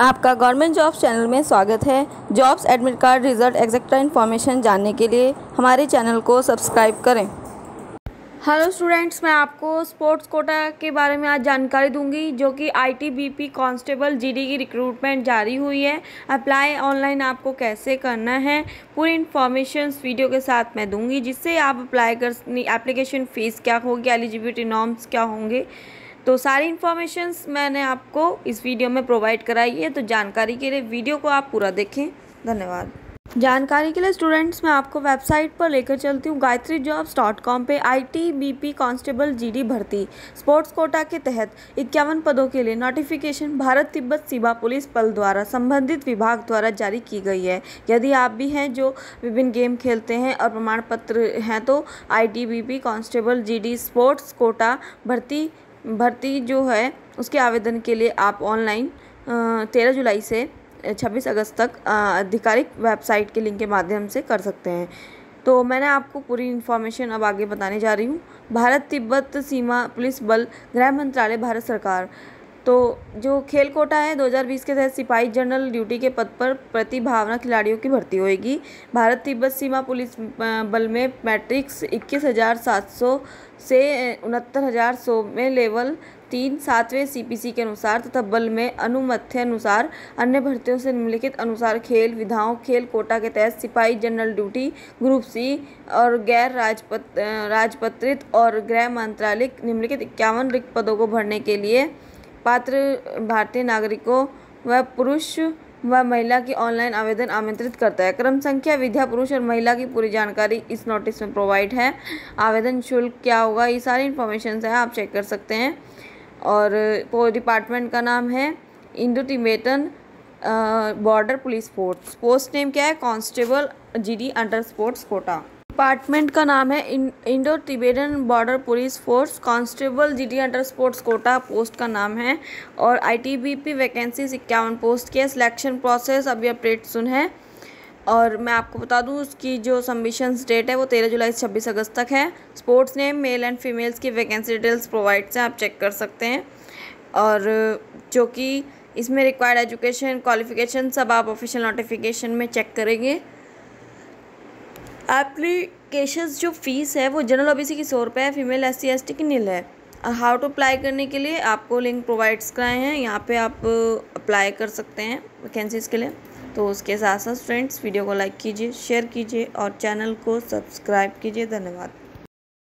आपका government jobs channel में स्वागत है। जॉब्स एडमिट कार्ड रिज़ल्ट एग्जैक्टा इन्फॉर्मेशन जानने के लिए हमारे चैनल को सब्सक्राइब करें। हेलो स्टूडेंट्स, मैं आपको स्पोर्ट्स कोटा के बारे में आज जानकारी दूँगी, जो कि आईटीबीपी कांस्टेबल जीडी की रिक्रूटमेंट जारी हुई है। अप्लाई ऑनलाइन आपको कैसे करना है, पूरी इन्फॉर्मेशन वीडियो के साथ मैं दूँगी, जिससे आप अप्लाई कर एप्लीकेशन फ़ीस क्या होगी एलिजिबिलिटी नॉर्म्स क्या होंगे। तो सारी इन्फॉर्मेशंस मैंने आपको इस वीडियो में प्रोवाइड कराई है तो जानकारी के लिए वीडियो को आप पूरा देखें। धन्यवाद। जानकारी के लिए स्टूडेंट्स मैं आपको वेबसाइट पर लेकर चलती हूँ गायत्री जॉब्स डॉट कॉम पर I T B P constable GD भर्ती स्पोर्ट्स कोटा के तहत इक्यावन पदों के लिए नोटिफिकेशन भारत तिब्बत सीमा पुलिस बल द्वारा संबंधित विभाग द्वारा जारी की गई है। यदि आप भी हैं जो विभिन्न गेम खेलते हैं और प्रमाण पत्र हैं तो I T B P constable G D sports quota भर्ती भर्ती जो है, उसके आवेदन के लिए आप ऑनलाइन तेरह जुलाई से छब्बीस अगस्त तक आधिकारिक वेबसाइट के लिंक के माध्यम से कर सकते हैं। तो मैंने आपको पूरी इन्फॉर्मेशन अब आगे बताने जा रही हूँ। भारत तिब्बत सीमा पुलिस बल, गृह मंत्रालय, भारत सरकार। तो जो खेल कोटा है 2020 के तहत सिपाही जनरल ड्यूटी के पद पर प्रतिभावना खिलाड़ियों की भर्ती होगी भारत तिब्बत सीमा पुलिस बल में मैट्रिक्स इक्कीस हज़ार सात सौ से उनहत्तर हज़ार सौ में लेवल तीन सातवें सीपीसी के अनुसार तथा बल में अनुमत्य अनुसार अन्य भर्तियों से निम्नलिखित अनुसार खेल विधाओं, खेल कोटा के तहत सिपाही जनरल ड्यूटी, ग्रुप सी और गैर राजपत राजपत्रित और गृह मंत्रालय निम्नलिखित इक्यावन रिक्त पदों को भरने के लिए पात्र भारतीय नागरिकों व पुरुष व महिला की ऑनलाइन आवेदन आमंत्रित करता है। क्रम संख्या, विद्या, पुरुष और महिला की पूरी जानकारी इस नोटिस में प्रोवाइड है। आवेदन शुल्क क्या होगा, ये सारी इन्फॉर्मेशन है, आप चेक कर सकते हैं। और डिपार्टमेंट का नाम है Indo Tibetan border police force post name क्या है? Constable GD under sports quota department का नाम है Indo Tibetan border police force, constable GD under sports quota post का नाम है और आईटीबीपी वैकेंसीज इक्यावन पोस्ट के सिलेक्शन प्रोसेस अभी अपडेट सुन है और मैं आपको बता दूँ, उसकी जो सबमिशन डेट है वो तेरह जुलाई से छब्बीस अगस्त तक है। Sports name male and females की वैकेंसी डिटेल्स प्रोवाइड से आप चेक कर सकते हैं। और जो कि इसमें रिक्वायर्ड एजुकेशन क्वालिफिकेशन सब आप ऑफिशियल नोटिफिकेशन में चेक करेंगे। एप्लीकेशन जो फ़ीस है, वो जनरल ओबीसी की सौ रुपये है female S C S T की नील है। हाउ टू अप्लाई करने के लिए आपको लिंक प्रोवाइड्स कराए हैं, यहाँ पे आप अप्लाई कर सकते हैं वैकेंसीज़ के लिए। तो उसके साथ साथ फ्रेंड्स वीडियो को लाइक कीजिए शेयर कीजिए और चैनल को सब्सक्राइब कीजिए। धन्यवाद।